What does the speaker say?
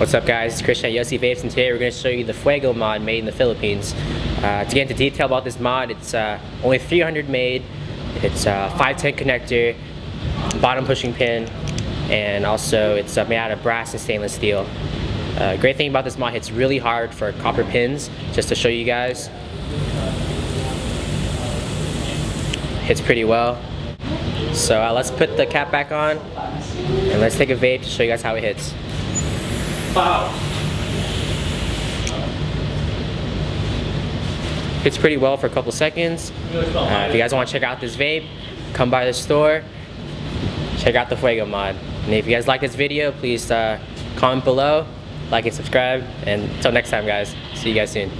What's up guys, it's Christian at Yosi Vapes and today we're going to show you the Fuego mod made in the Philippines. Uh, to get into detail about this mod, it's uh, only 300 made, it's a 510 connector, bottom pushing pin, and also it's uh, made out of brass and stainless steel. Uh, great thing about this mod, it's really hard for copper pins, just to show you guys. Hits pretty well. So uh, let's put the cap back on and let's take a vape to show you guys how it hits. Wow. Pretty well for a couple seconds. Uh, if you guys want to check out this vape, come by the store, check out the Fuego mod. And if you guys like this video, please uh, comment below, like and subscribe. And until next time guys, see you guys soon.